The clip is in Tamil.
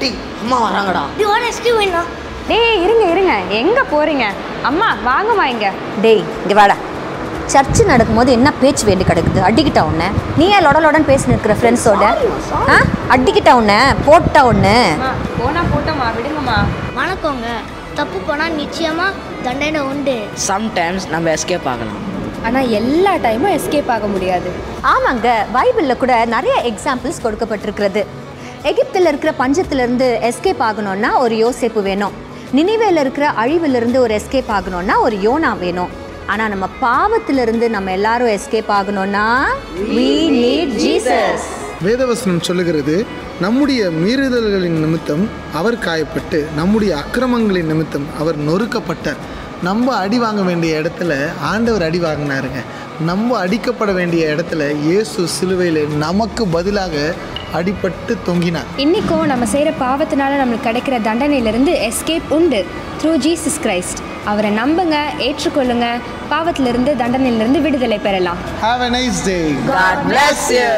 டேய் அம்மா வராங்கடா. இப்படி வாடா ஐஸ்கிரீம் வேணும் டேய் இருங்க இருங்க. எங்கே போகிறீங்க அம்மா வாங்கம்மா இங்கே. டேய் இங்கே வாடா. சர்ச்சு நடக்கும்போது என்ன பேச்சு வேண்டி கிடக்குது? அடிக்கிட்டா உன்னை. நீ ஏன் லொட லொடன்னு பேசின்னு இருக்கிற ஃப்ரெண்ட்ஸோட ஆ? அடிக்கிட்டா உன்னை போட்டா ஒன்று போனா போட்டோம்மா விடுங்கம்மா. வணக்கங்க. தப்பு பண்ணால் நிச்சயமாக தண்டனை உண்டு. சம்டைம்ஸ் நம்ம எஸ்கேப் ஆகலாம். ஆனால் எல்லா டைமும் எஸ்கேப் ஆக முடியாது. ஆமாங்க. பைபிளில் கூட நிறைய எக்ஸாம்பிள்ஸ் கொடுக்கப்பட்டிருக்கிறது. எகிப்தில் இருக்கிற பஞ்சத்திலிருந்து எஸ்கேப் ஆகணும்னா ஒரு யோசேப்பு வேணும். நினைவேல இருக்கிற அழிவிலிருந்து ஒரு எஸ்கேப் ஆகணும்னா ஒரு யோனா வேணும். ஆனால் நம்ம பாவத்திலிருந்து நம்ம எல்லாரும் எஸ்கேப் ஆகணும்னா வி நீட் ஜீசஸ் வேதவசனம் சொல்லுகிறது நம்முடைய மீறுதல்களின் நிமித்தம் அவர் காயப்பட்டு நம்முடைய அக்கிரமங்களின் நிமித்தம் அவர் நொறுக்கப்பட்டார். நம்ம அடி வாங்க வேண்டிய இடத்துல ஆண்டவர் அடி வாங்கினாருங்க. நம்ம அடிக்கப்பட வேண்டிய இடத்துல இயேசு சிலுவையில் நமக்கு பதிலாக அடிபட்டு தொங்கினார். இன்றைக்கும் நம்ம செய்கிற பாவத்தினால நம்மளுக்கு கிடைக்கிற தண்டனையிலிருந்து எஸ்கேப் உண்டு த்ரூ ஜீசஸ் கிரைஸ்ட் அவரை நம்புங்க ஏற்றுக்கொள்ளுங்க பாவத்திலிருந்து தண்டனையிலிருந்து விடுதலை பெறலாம். Have a nice day God bless you.